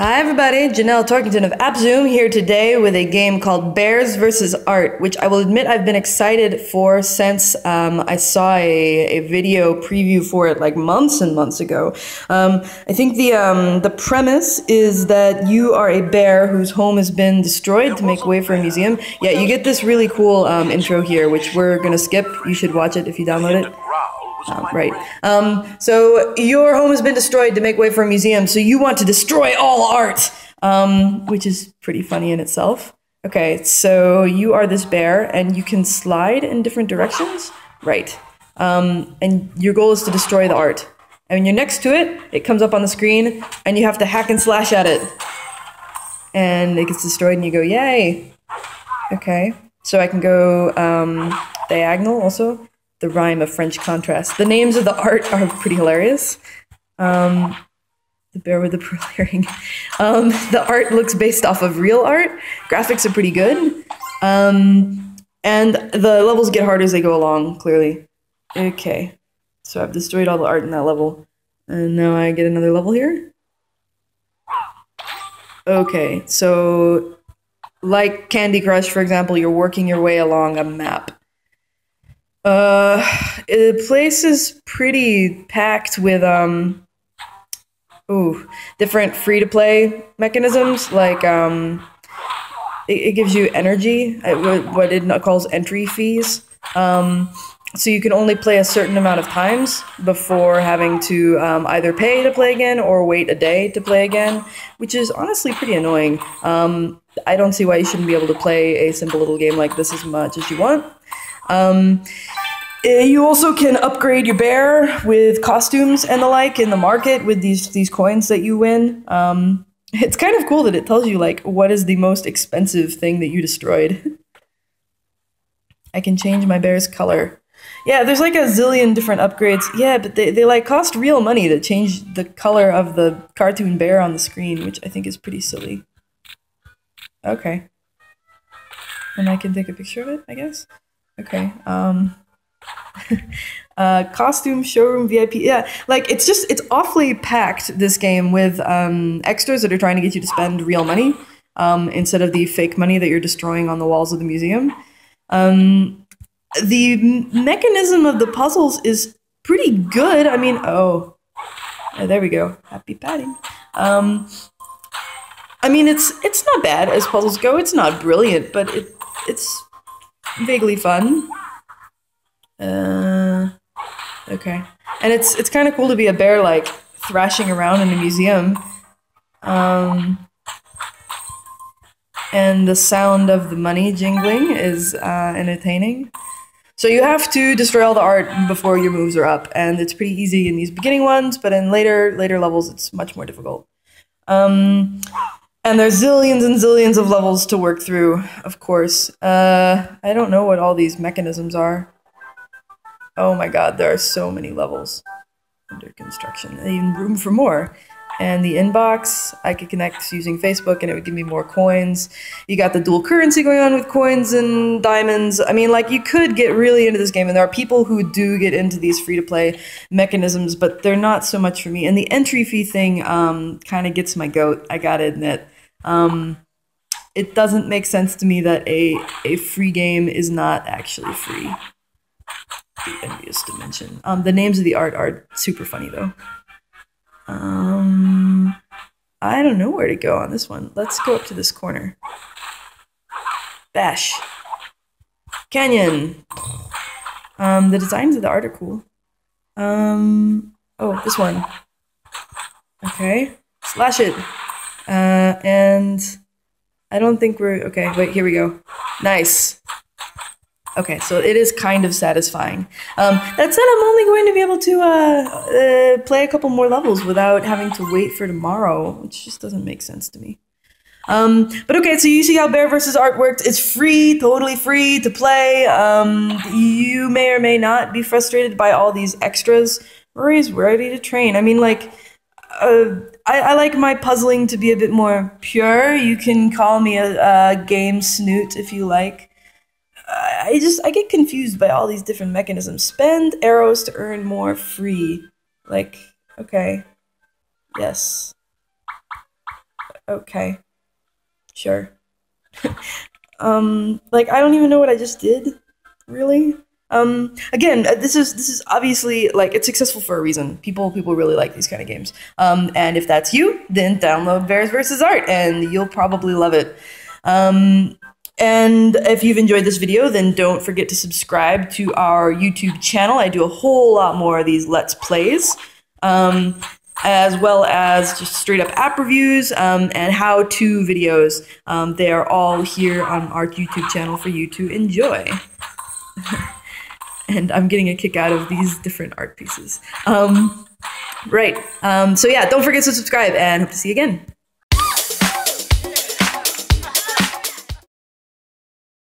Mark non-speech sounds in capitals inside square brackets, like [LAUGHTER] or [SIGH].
Hi everybody, Janelle Torkington of Appszoom here today with a game called Bears vs. Art, which I will admit I've been excited for since um, I saw a, a video preview for it like months and months ago. Um, I think the um, the premise is that you are a bear whose home has been destroyed to make way for a museum. Yeah, you get this really cool um, intro here, which we're gonna skip. You should watch it if you download it. Um, right. Um, so your home has been destroyed to make way for a museum, so you want to destroy all art, um, which is pretty funny in itself. Okay, so you are this bear, and you can slide in different directions. Right. Um, and your goal is to destroy the art. And when you're next to it, it comes up on the screen, and you have to hack and slash at it. And it gets destroyed, and you go, yay. Okay. So I can go um, diagonal also the rhyme of French contrast. The names of the art are pretty hilarious. Um, the bear with the pearl [LAUGHS] earring. Um, the art looks based off of real art. Graphics are pretty good. Um, and the levels get harder as they go along, clearly. Okay. So I've destroyed all the art in that level. And now I get another level here. Okay, so like Candy Crush, for example, you're working your way along a map. Uh, the place is pretty packed with um, ooh, different free to play mechanisms. Like um, it, it gives you energy, uh, what it calls entry fees. Um, so you can only play a certain amount of times before having to um, either pay to play again or wait a day to play again, which is honestly pretty annoying. Um, I don't see why you shouldn't be able to play a simple little game like this as much as you want. Um, eh, you also can upgrade your bear with costumes and the like in the market with these these coins that you win. Um, it's kind of cool that it tells you like what is the most expensive thing that you destroyed. I can change my bear's color. Yeah, there's like a zillion different upgrades. Yeah, but they, they like cost real money to change the color of the cartoon bear on the screen, which I think is pretty silly. Okay. And I can take a picture of it, I guess. Okay. Um [LAUGHS] uh costume showroom VIP. Yeah, like it's just it's awfully packed this game with um extras that are trying to get you to spend real money um instead of the fake money that you're destroying on the walls of the museum. Um the mechanism of the puzzles is pretty good. I mean, oh, oh there we go. Happy padding. Um, I mean, it's it's not bad as puzzles go. It's not brilliant, but it it's vaguely fun. Uh, okay, and it's it's kind of cool to be a bear like thrashing around in a museum. Um, and the sound of the money jingling is uh, entertaining. So you have to destroy all the art before your moves are up, and it's pretty easy in these beginning ones, but in later later levels, it's much more difficult. Um, and there's zillions and zillions of levels to work through, of course. Uh, I don't know what all these mechanisms are. Oh my god, there are so many levels under construction, even room for more and the inbox I could connect using Facebook and it would give me more coins. You got the dual currency going on with coins and diamonds. I mean, like you could get really into this game, and there are people who do get into these free to play mechanisms, but they're not so much for me. And the entry fee thing um, kind of gets my goat. I gotta admit. Um, it doesn't make sense to me that a, a free game is not actually free. The envious dimension. Um, the names of the art are super funny though. Um, I don't know where to go on this one. Let's go up to this corner. Bash. Canyon. Um, the designs of the art are cool. Um, oh, this one. Okay. Slash it. Uh, and I don't think we're, okay, wait, here we go. Nice. Okay, so it is kind of satisfying. Um, that said, I'm only going to be able to uh, uh, play a couple more levels without having to wait for tomorrow, which just doesn't make sense to me. Um, but okay, so you see how Bear versus Art works. It's free, totally free to play. Um, you may or may not be frustrated by all these extras. Rory's ready to train. I mean, like, uh, I, I, like my puzzling to be a bit more pure. You can call me a, a game snoot if you like. I just I get confused by all these different mechanisms. Spend arrows to earn more free. Like, okay. Yes. Okay. Sure. [LAUGHS] um, like I don't even know what I just did. Really. Um, again, uh, this is this is obviously like it's successful for a reason. People people really like these kind of games. Um, and if that's you, then download Bears vs Art, and you'll probably love it. Um, and if you've enjoyed this video, then don't forget to subscribe to our YouTube channel. I do a whole lot more of these Let's Plays, um, as well as just straight up app reviews um, and how to videos. Um, they are all here on our YouTube channel for you to enjoy. [LAUGHS] and I'm getting a kick out of these different art pieces. Um, right. Um, so, yeah, don't forget to subscribe and hope to see you again.